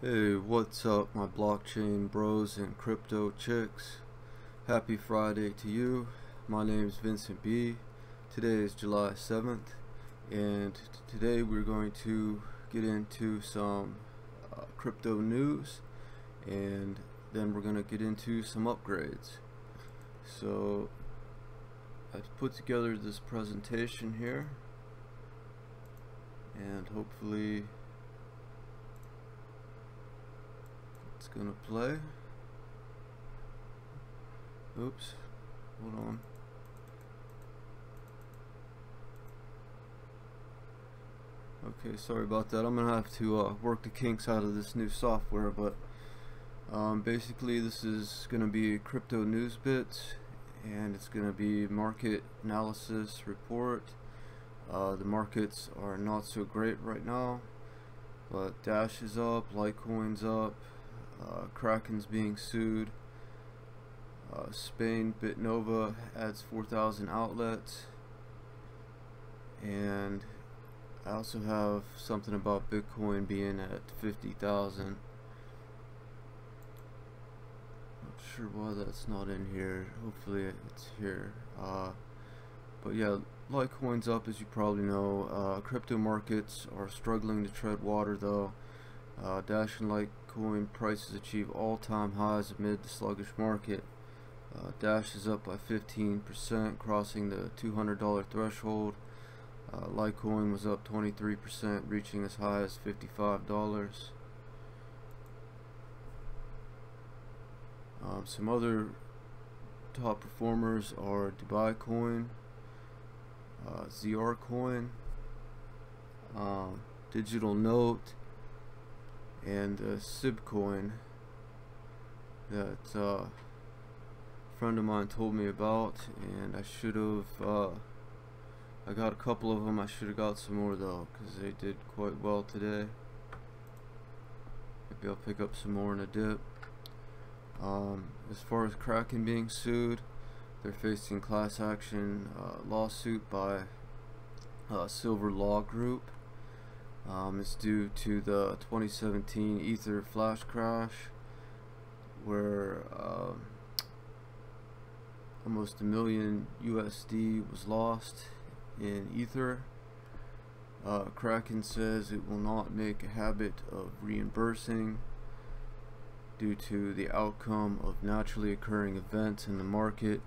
Hey, what's up, my blockchain bros and crypto chicks? Happy Friday to you. My name is Vincent B. Today is July 7th, and today we're going to get into some uh, crypto news, and then we're going to get into some upgrades. So, I've put together this presentation here, and hopefully it's gonna play. Oops, hold on. Okay, sorry about that. I'm gonna have to uh, work the kinks out of this new software, but um, basically this is gonna be crypto news bits, and it's gonna be market analysis report. Uh, the markets are not so great right now, but Dash is up, Litecoin's up, uh, Kraken's being sued. Uh, Spain, Bitnovo adds 4,000 outlets. And I also have something about Bitcoin being at 50,000. Not sure why that's not in here. Hopefully it's here. Uh, but yeah, Litecoin's up as you probably know. Uh, crypto markets are struggling to tread water though. Uh, Dash and Litecoin prices achieve all-time highs amid the sluggish market. Uh, Dash is up by 15%, crossing the $200 threshold. Uh, Litecoin was up 23%, reaching as high as $55. Um, some other top performers are Dubai Coin, uh, ZR Coin, um, Digital Note, and uh, Sibcoin that uh, a friend of mine told me about and I should have uh, I got a couple of them I should have got some more though because they did quite well today. Maybe I'll pick up some more in a dip. Um, as far as Kraken being sued they're facing class action uh, lawsuit by uh, Silver Law Group um, it's due to the 2017 Ether flash crash where uh, almost a million USD was lost in Ether. Uh, Kraken says it will not make a habit of reimbursing due to the outcome of naturally occurring events in the market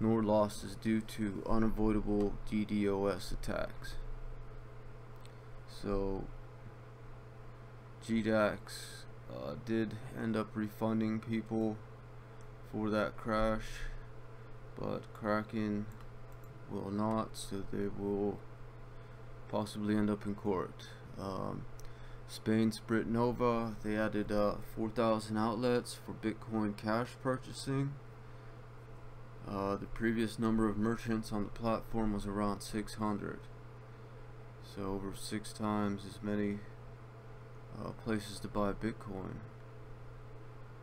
nor losses due to unavoidable DDoS attacks. So GDAX uh, did end up refunding people for that crash, but Kraken will not, so they will possibly end up in court. Um, Spain Sprint Nova, they added uh, 4,000 outlets for Bitcoin Cash purchasing. Uh, the previous number of merchants on the platform was around 600. So over six times as many uh, places to buy Bitcoin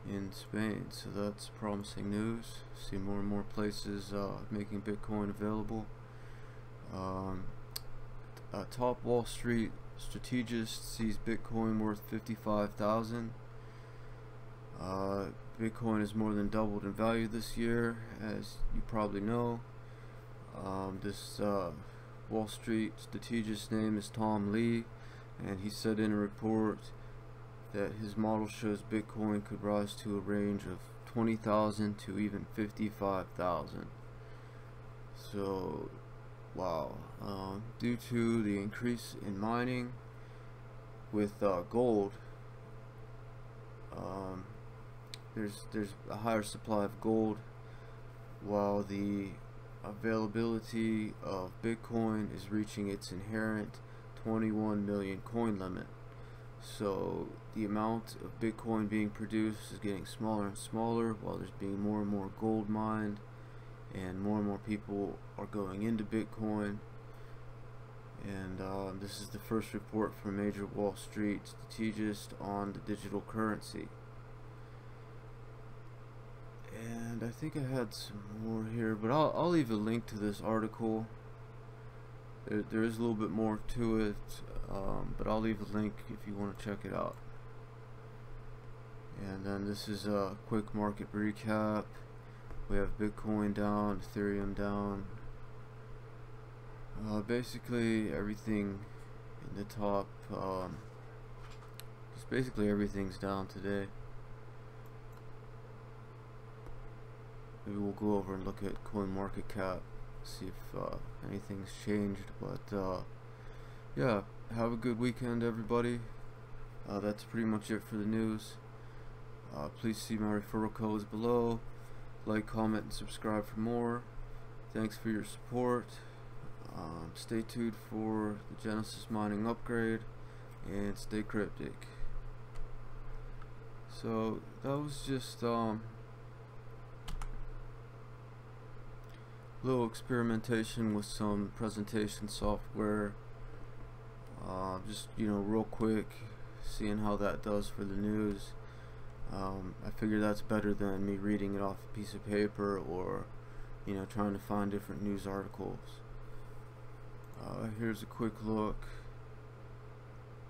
in Spain. So that's promising news. See more and more places uh, making Bitcoin available. Um, a top Wall Street strategist sees Bitcoin worth 55,000. Uh, Bitcoin has more than doubled in value this year, as you probably know. Um, this uh, Wall Street strategist's name is Tom Lee, and he said in a report that his model shows Bitcoin could rise to a range of 20,000 to even 55,000. So, wow. Um, due to the increase in mining with uh, gold, um, there's there's a higher supply of gold, while the availability of Bitcoin is reaching its inherent 21 million coin limit. So the amount of Bitcoin being produced is getting smaller and smaller while there's being more and more gold mined and more and more people are going into Bitcoin. And uh, this is the first report from major Wall Street strategist on the digital currency. And I think I had some more here, but I'll, I'll leave a link to this article. There, there is a little bit more to it, um, but I'll leave a link if you want to check it out. and then this is a quick market recap we have Bitcoin down Ethereum down uh, basically everything in the top um, just basically everything's down today maybe we'll go over and look at coin market cap see if uh, anything's changed but uh, yeah have a good weekend everybody. Uh, that's pretty much it for the news. Uh, please see my referral codes below. Like comment and subscribe for more. Thanks for your support. Um, stay tuned for the Genesis mining upgrade and stay cryptic. So that was just um, little experimentation with some presentation software. Uh, just you know real quick seeing how that does for the news. Um, I figure that's better than me reading it off a piece of paper or you know trying to find different news articles. Uh, here's a quick look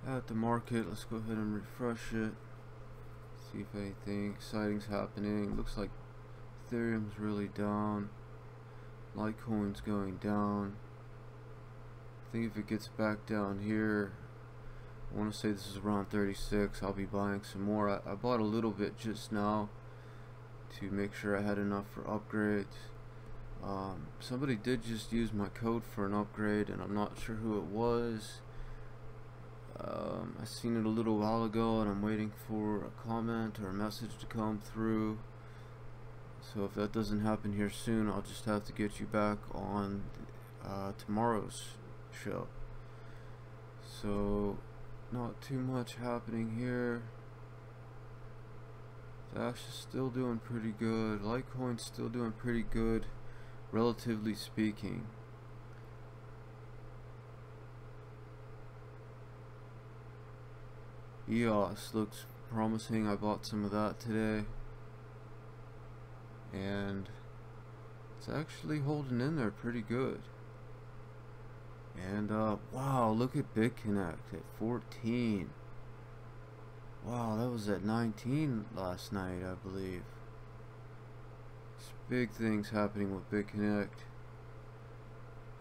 at the market. Let's go ahead and refresh it. See if anything exciting's happening. Looks like Ethereum's really down Litecoin's going down. I think if it gets back down here, I want to say this is around 36. I'll be buying some more. I, I bought a little bit just now to make sure I had enough for upgrades. Um, somebody did just use my code for an upgrade, and I'm not sure who it was. Um, I seen it a little while ago, and I'm waiting for a comment or a message to come through. So if that doesn't happen here soon, I'll just have to get you back on uh, tomorrow's show. So, not too much happening here. Dash is still doing pretty good. Litecoin's still doing pretty good, relatively speaking. EOS looks promising. I bought some of that today and it's actually holding in there pretty good. And uh, wow look at BitConnect at 14 wow that was at 19 last night I believe. Big things happening with BitConnect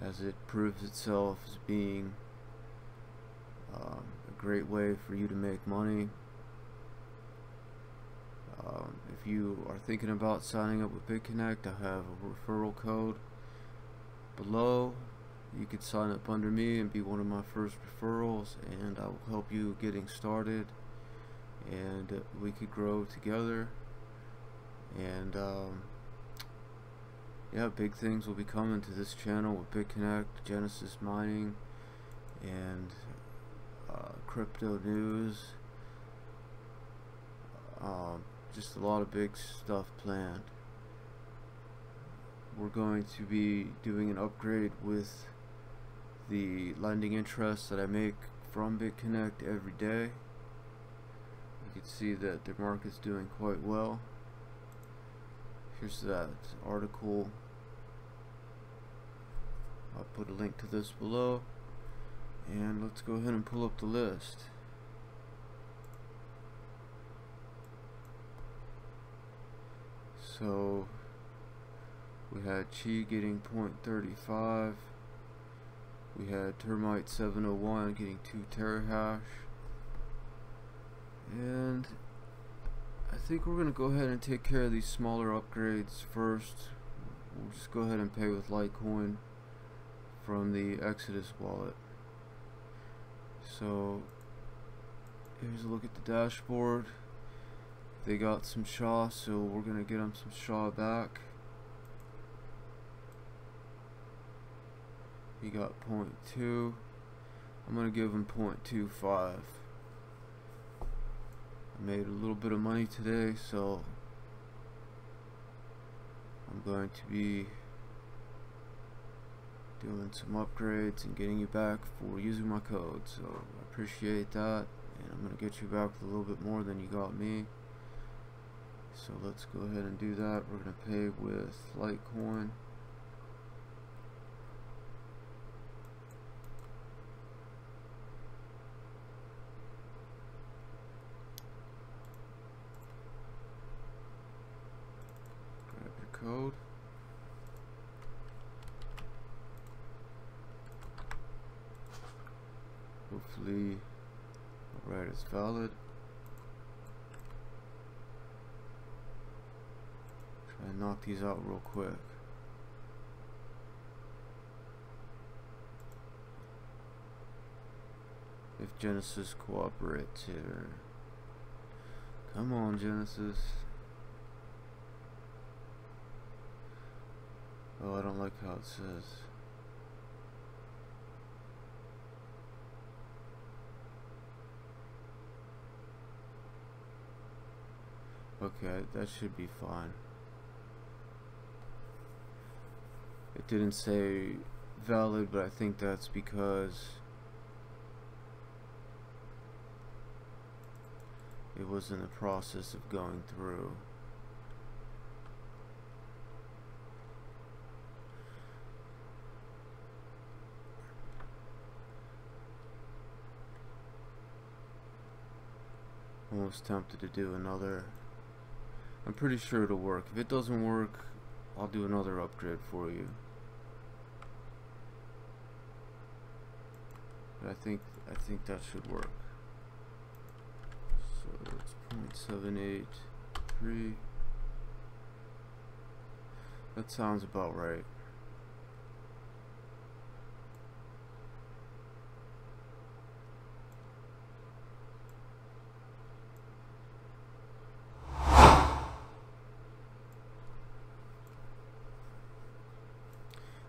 as it proves itself as being um, a great way for you to make money um, if you are thinking about signing up with BitConnect, I have a referral code below. You could sign up under me and be one of my first referrals, and I will help you getting started. And we could grow together. And um, yeah, big things will be coming to this channel with BitConnect, Genesis Mining, and uh, crypto news. Um, just a lot of big stuff planned. We're going to be doing an upgrade with the lending interest that I make from BitConnect every day. You can see that the market's doing quite well. Here's that article. I'll put a link to this below. And let's go ahead and pull up the list. So we had Chi getting 0.35. We had Termite 701 getting 2 terahash. And I think we're going to go ahead and take care of these smaller upgrades first. We'll just go ahead and pay with Litecoin from the Exodus wallet. So here's a look at the dashboard. They got some Sha, so we're going to get them some Sha back. He got 0.2. I'm going to give him 0.25. I made a little bit of money today, so I'm going to be doing some upgrades and getting you back for using my code. So I appreciate that, and I'm going to get you back a little bit more than you got me. So let's go ahead and do that. We're going to pay with Litecoin. Grab the code. Hopefully, alright, it's valid. Knock these out real quick. If Genesis cooperates here. Come on, Genesis. Oh, I don't like how it says. Okay, that should be fine. It didn't say valid, but I think that's because it was in the process of going through. Almost tempted to do another. I'm pretty sure it'll work. If it doesn't work, I'll do another upgrade for you. But I think I think that should work. So it's 0.783. That sounds about right.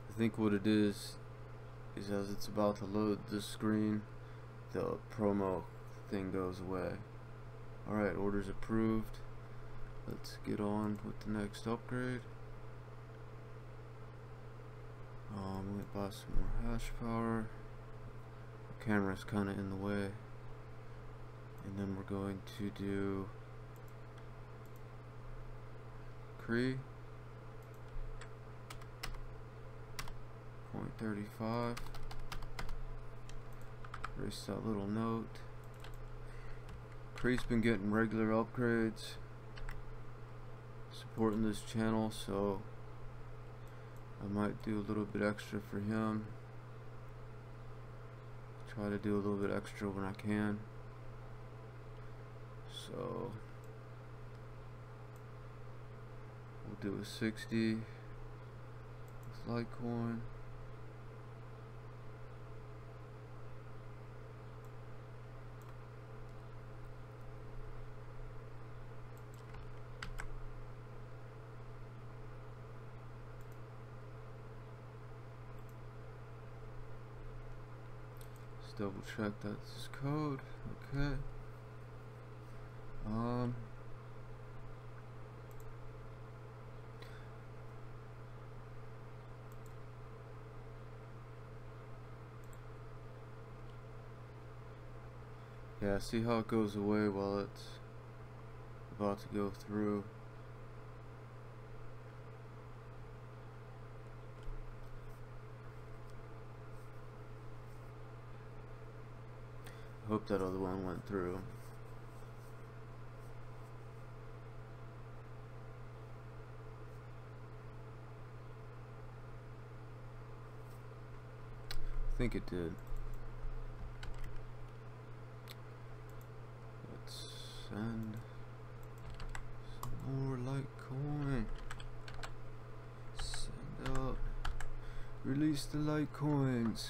I think what it is as it's about to load the screen. The promo thing goes away. Alright orders approved. Let's get on with the next upgrade. Um, let buy some more hash power. The camera's kinda in the way. And then we're going to do Cree 0.35 erase that little note. Cree's been getting regular upgrades. Supporting this channel so I might do a little bit extra for him. Try to do a little bit extra when I can. So we'll do a 60 with Litecoin double check that's code. Okay. Um. Yeah, see how it goes away while it's about to go through. Hope that other one went through. I think it did. Let's send some more Litecoin. Send out. Release the Litecoins.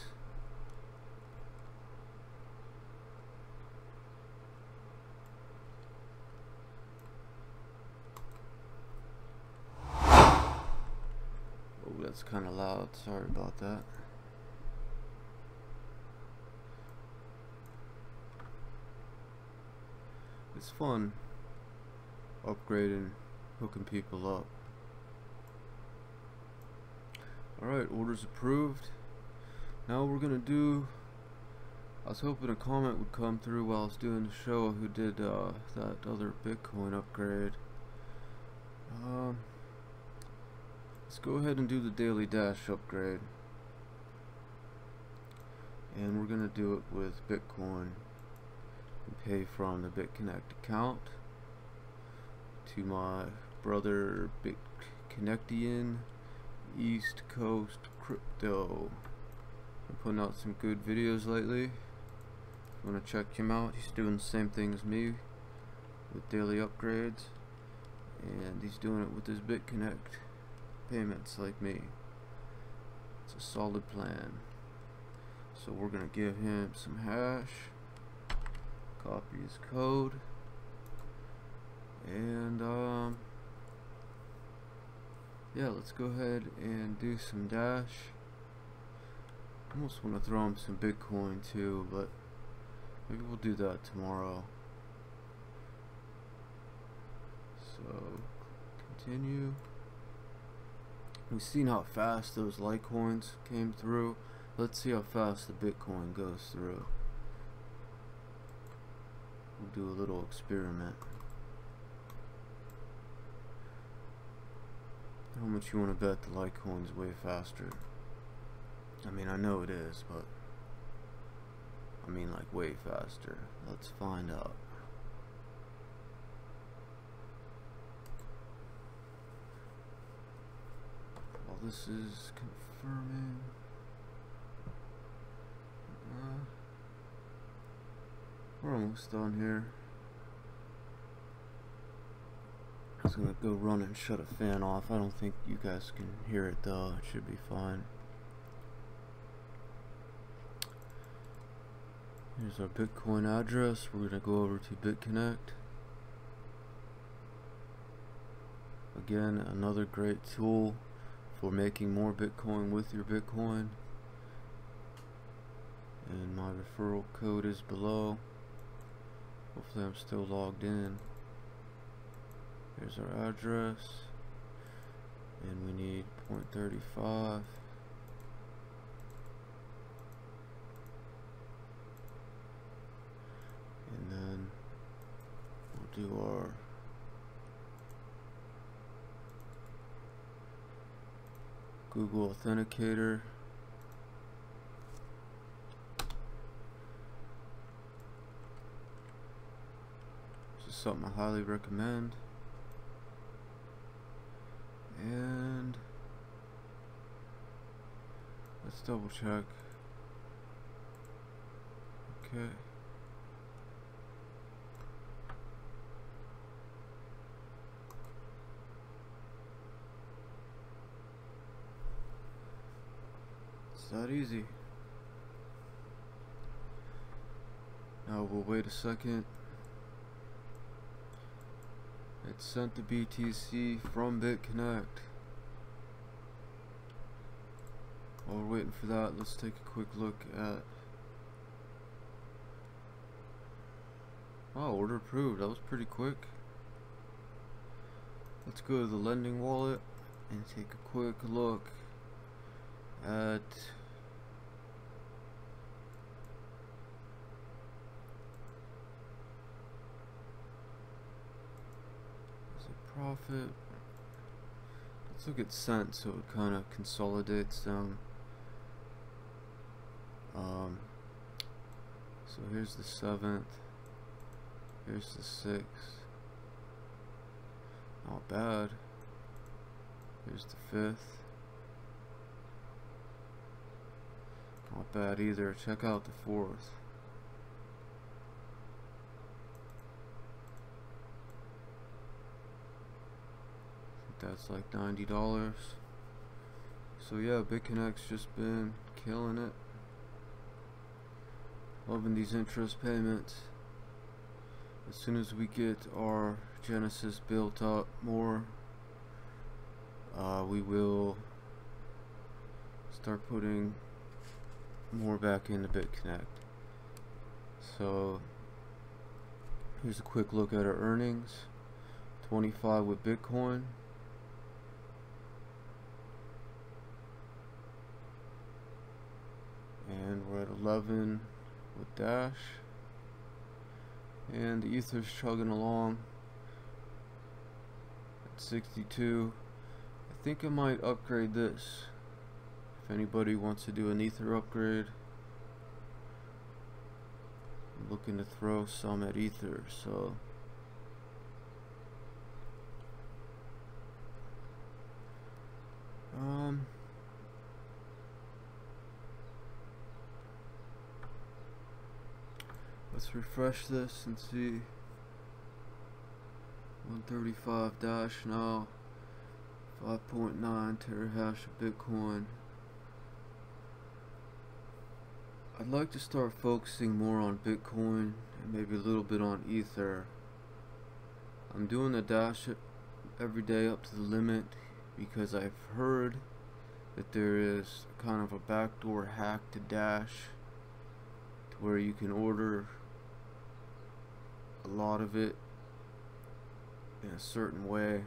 That's kind of loud. Sorry about that. It's fun upgrading, hooking people up. Alright, orders approved. Now we're gonna do I was hoping a comment would come through while I was doing the show who did uh, that other Bitcoin upgrade. Um, Let's go ahead and do the daily dash upgrade. And we're going to do it with Bitcoin. Pay from the BitConnect account to my brother BitConnectian East Coast Crypto. I'm putting out some good videos lately. If you want to check him out, he's doing the same thing as me with daily upgrades. And he's doing it with his BitConnect payments like me. It's a solid plan. So we're going to give him some hash. Copy his code. And um yeah, let's go ahead and do some dash. I almost want to throw him some Bitcoin too, but maybe we'll do that tomorrow. So continue. We've seen how fast those Litecoins came through. Let's see how fast the Bitcoin goes through. We'll do a little experiment. How much you want to bet the Litecoin's way faster? I mean, I know it is, but I mean like way faster. Let's find out. This is confirming. Uh, we're almost done here. I was gonna go run and shut a fan off. I don't think you guys can hear it though. It should be fine. Here's our Bitcoin address. We're gonna go over to BitConnect. Again, another great tool for making more Bitcoin with your Bitcoin. And my referral code is below. Hopefully I'm still logged in. Here's our address. And we need 0.35. And then we'll do our Google Authenticator. This is something I highly recommend. And let's double check. Okay. It's that easy. Now we'll wait a second. It's sent to BTC from BitConnect. While we're waiting for that, let's take a quick look at Oh, order approved. That was pretty quick. Let's go to the lending wallet and take a quick look at profit. Let's look at cent so it kind of consolidates down. Um, so here's the seventh. Here's the sixth. Not bad. Here's the fifth. Not bad either. Check out the fourth. That's like $90 so yeah BitConnect's just been killing it. Loving these interest payments. As soon as we get our Genesis built up more uh, we will start putting more back into BitConnect so here's a quick look at our earnings. 25 with Bitcoin and we're at 11 with dash. And the ether's chugging along at 62 I think I might upgrade this. If anybody wants to do an ether upgrade. I'm looking to throw some at ether so um, let's refresh this and see. 135 dash now 5.9 terahash of Bitcoin. I'd like to start focusing more on Bitcoin and maybe a little bit on Ether. I'm doing the dash every day up to the limit because I've heard that there is kind of a backdoor hack to Dash to where you can order a lot of it in a certain way.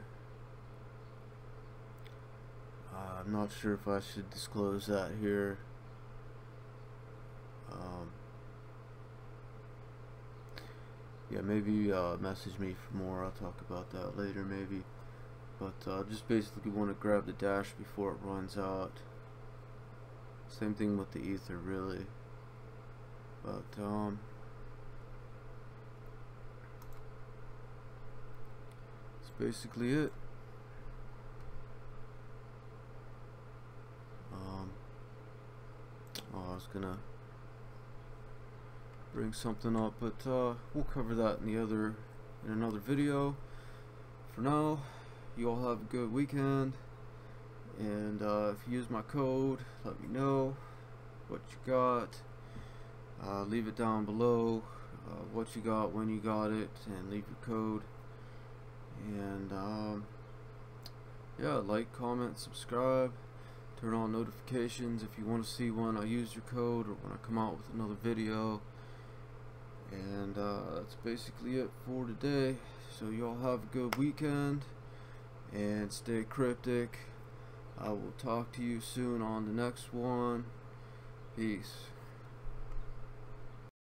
Uh, I'm not sure if I should disclose that here. Um, yeah, maybe uh, message me for more. I'll talk about that later, maybe. But uh, just basically want to grab the dash before it runs out. Same thing with the ether, really. But um, basically it. Um, oh, I was gonna bring something up, but uh, we'll cover that in the other in another video. For now, you all have a good weekend, and uh, if you use my code, let me know what you got. Uh, leave it down below uh, what you got, when you got it, and leave your code. And um, yeah, like, comment, subscribe turn on notifications if you want to see when I use your code or when I come out with another video. And uh, that's basically it for today. So y'all have a good weekend and stay cryptic. I will talk to you soon on the next one. Peace